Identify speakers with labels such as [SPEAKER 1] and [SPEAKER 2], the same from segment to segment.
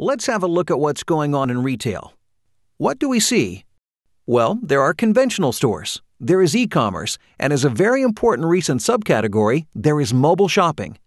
[SPEAKER 1] Let's have a look at what's going on in retail. What do we see? Well, there are conventional stores, there is e commerce, and as a very important recent subcategory, there is mobile shopping.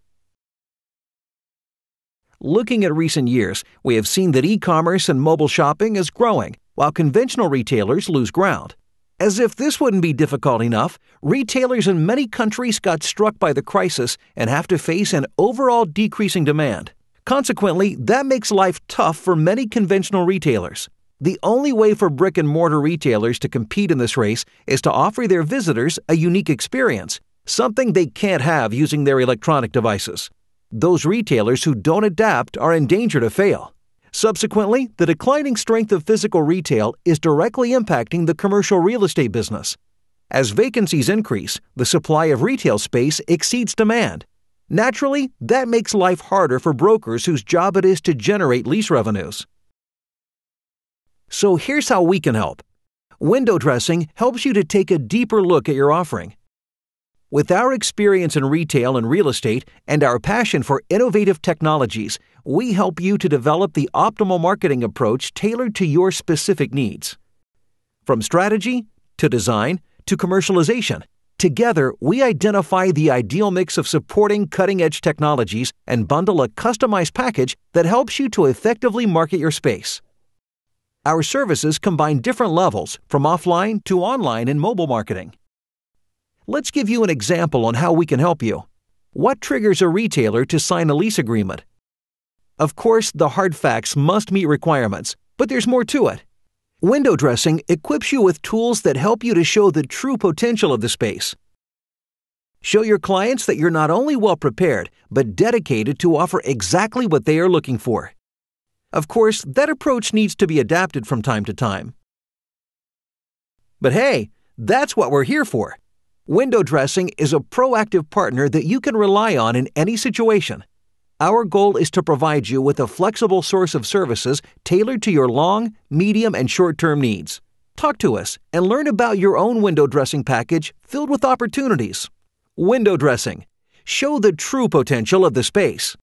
[SPEAKER 1] Looking at recent years, we have seen that e commerce and mobile shopping is growing, while conventional retailers lose ground. As if this wouldn't be difficult enough, retailers in many countries got struck by the crisis and have to face an overall decreasing demand. Consequently, that makes life tough for many conventional retailers. The only way for brick and mortar retailers to compete in this race is to offer their visitors a unique experience, something they can't have using their electronic devices. Those retailers who don't adapt are in danger to fail. Subsequently, the declining strength of physical retail is directly impacting the commercial real estate business. As vacancies increase, the supply of retail space exceeds demand. Naturally, that makes life harder for brokers whose job it is to generate lease revenues. So here's how we can help. Window dressing helps you to take a deeper look at your offering. With our experience in retail and real estate and our passion for innovative technologies, we help you to develop the optimal marketing approach tailored to your specific needs. From strategy to design to commercialization, together we identify the ideal mix of supporting cutting edge technologies and bundle a customized package that helps you to effectively market your space. Our services combine different levels from offline to online and mobile marketing. Let's give you an example on how we can help you. What triggers a retailer to sign a lease agreement? Of course, the hard facts must meet requirements, but there's more to it. Window dressing equips you with tools that help you to show the true potential of the space. Show your clients that you're not only well prepared, but dedicated to offer exactly what they are looking for. Of course, that approach needs to be adapted from time to time. But hey, that's what we're here for. Window dressing is a proactive partner that you can rely on in any situation. Our goal is to provide you with a flexible source of services tailored to your long, medium, and short term needs. Talk to us and learn about your own window dressing package filled with opportunities. Window dressing. Show the true potential of the space.